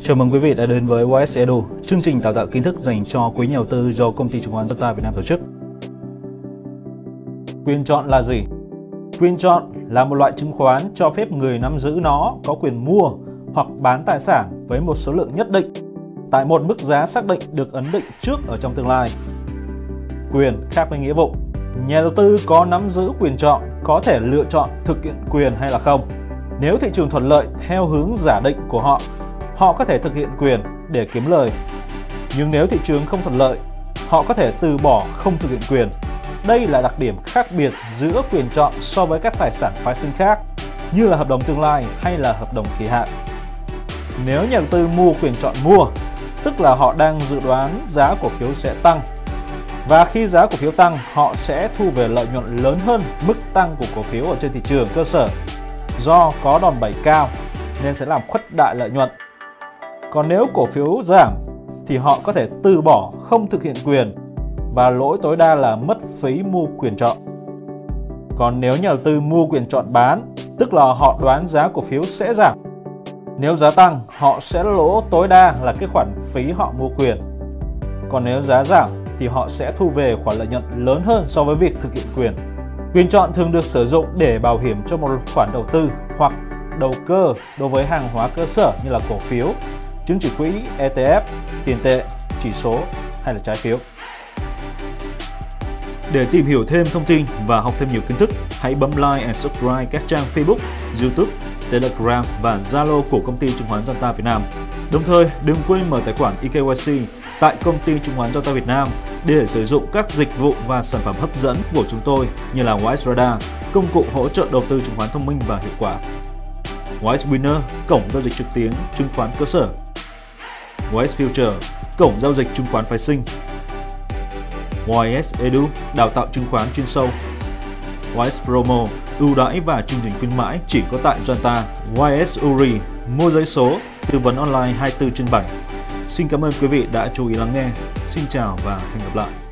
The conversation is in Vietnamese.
Chào mừng quý vị đã đến với YS Edu, chương trình đào tạo kiến thức dành cho quý nhà đầu tư do công ty chứng khoán Delta Việt Nam tổ chức. Quyền chọn là gì? Quyền chọn là một loại chứng khoán cho phép người nắm giữ nó có quyền mua hoặc bán tài sản với một số lượng nhất định tại một mức giá xác định được ấn định trước ở trong tương lai. Quyền khác với nghĩa vụ. Nhà đầu tư có nắm giữ quyền chọn có thể lựa chọn thực hiện quyền hay là không. Nếu thị trường thuận lợi theo hướng giả định của họ, họ có thể thực hiện quyền để kiếm lời. Nhưng nếu thị trường không thuận lợi, họ có thể từ bỏ không thực hiện quyền. Đây là đặc điểm khác biệt giữa quyền chọn so với các tài sản phái sinh khác, như là hợp đồng tương lai hay là hợp đồng kỳ hạn. Nếu nhà đầu tư mua quyền chọn mua, tức là họ đang dự đoán giá cổ phiếu sẽ tăng. Và khi giá cổ phiếu tăng, họ sẽ thu về lợi nhuận lớn hơn mức tăng của cổ phiếu ở trên thị trường cơ sở do có đòn bẩy cao nên sẽ làm khuất đại lợi nhuận. Còn nếu cổ phiếu giảm thì họ có thể từ bỏ không thực hiện quyền và lỗi tối đa là mất phí mua quyền chọn. Còn nếu nhà đầu tư mua quyền chọn bán, tức là họ đoán giá cổ phiếu sẽ giảm. Nếu giá tăng, họ sẽ lỗ tối đa là cái khoản phí họ mua quyền. Còn nếu giá giảm thì họ sẽ thu về khoản lợi nhuận lớn hơn so với việc thực hiện quyền. Quyền chọn thường được sử dụng để bảo hiểm cho một khoản đầu tư hoặc đầu cơ đối với hàng hóa cơ sở như là cổ phiếu, chứng chỉ quỹ, ETF, tiền tệ, chỉ số hay là trái phiếu. Để tìm hiểu thêm thông tin và học thêm nhiều kiến thức, hãy bấm like and subscribe các trang Facebook, YouTube, Telegram và Zalo của công ty chứng khoán Zanta Việt Nam. Đồng thời, đừng quên mở tài khoản eKYC tại công ty chứng khoán Zanta Việt Nam để sử dụng các dịch vụ và sản phẩm hấp dẫn của chúng tôi như là Wise Radar, công cụ hỗ trợ đầu tư chứng khoán thông minh và hiệu quả. Wise Winner, cổng giao dịch trực tuyến chứng khoán cơ sở. Wise Future, cổng giao dịch chứng khoán phái sinh. YS Edu, đào tạo chứng khoán chuyên sâu. YS Promo, ưu đãi và chương trình khuyến mãi chỉ có tại Zonta. YS Uri, mua giấy số, tư vấn online 24 trên 7. Xin cảm ơn quý vị đã chú ý lắng nghe. Xin chào và hẹn gặp lại.